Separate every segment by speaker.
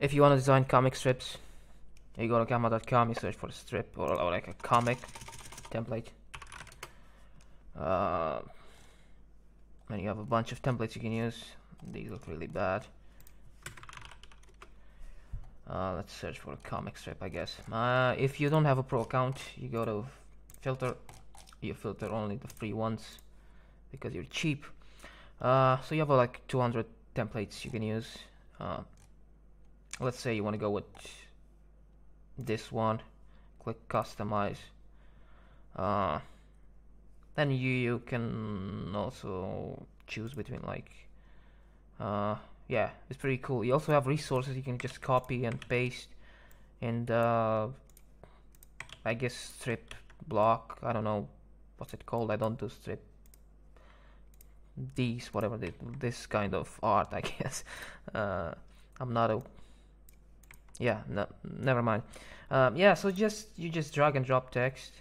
Speaker 1: if you want to design comic strips you go to canva.com you search for a strip or, or like a comic template. Uh, and you have a bunch of templates you can use. These look really bad. Uh, let's search for a comic strip I guess. Uh, if you don't have a pro account you go to filter. You filter only the free ones because you're cheap. Uh, so you have uh, like 200 templates you can use. Uh, let's say you want to go with this one. Click customize. Uh, then you, you can also choose between like uh, yeah it's pretty cool. You also have resources. You can just copy and paste and uh, I guess strip block. I don't know what's it called. I don't do strip. These whatever they, this kind of art I guess. Uh, I'm not a yeah no never mind. Um, yeah so just you just drag and drop text.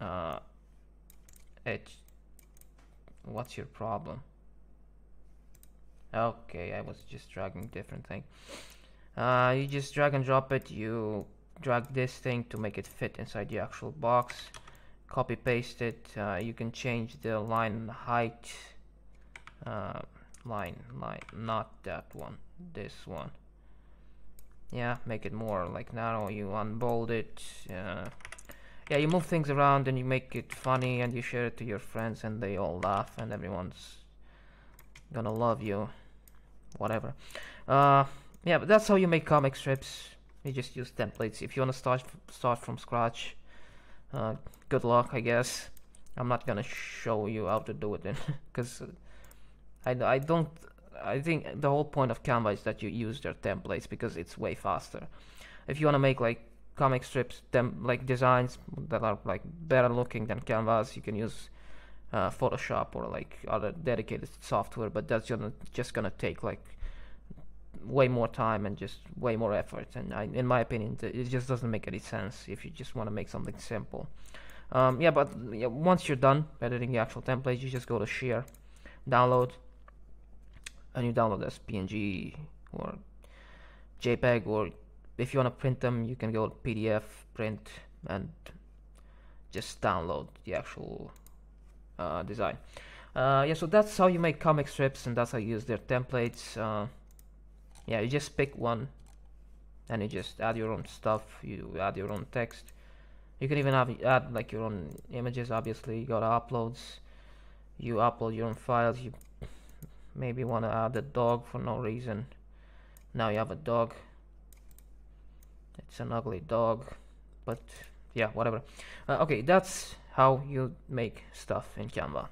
Speaker 1: Uh, it what's your problem? Okay I was just dragging different thing. Uh, you just drag and drop it. You drag this thing to make it fit inside the actual box. Copy paste it. Uh, you can change the line height. Uh, line line not that one this one yeah make it more like narrow you unbold it uh, yeah you move things around and you make it funny and you share it to your friends and they all laugh and everyone's gonna love you whatever. Uh, yeah but that's how you make comic strips. You just use templates. If you want to start start from scratch uh, good luck I guess. I'm not gonna show you how to do it then because I, I don't I think the whole point of Canva is that you use their templates because it's way faster. If you want to make like comic strips them like designs that are like better looking than Canva's you can use uh, photoshop or like other dedicated software but that's gonna just gonna take like way more time and just way more effort. And I, in my opinion it just doesn't make any sense if you just want to make something simple. Um, yeah but yeah, once you're done editing the actual template you just go to share download and you download as png or jpeg or if you want to print them you can go pdf print and just download the actual uh, design. Uh, yeah so that's how you make comic strips and that's how you use their templates uh, yeah you just pick one and you just add your own stuff you add your own text. You can even have add like your own images obviously you got uploads you upload your own files you maybe want to add a dog for no reason. Now you have a dog. It's an ugly dog but yeah whatever. Uh, okay that's how you make stuff in Canva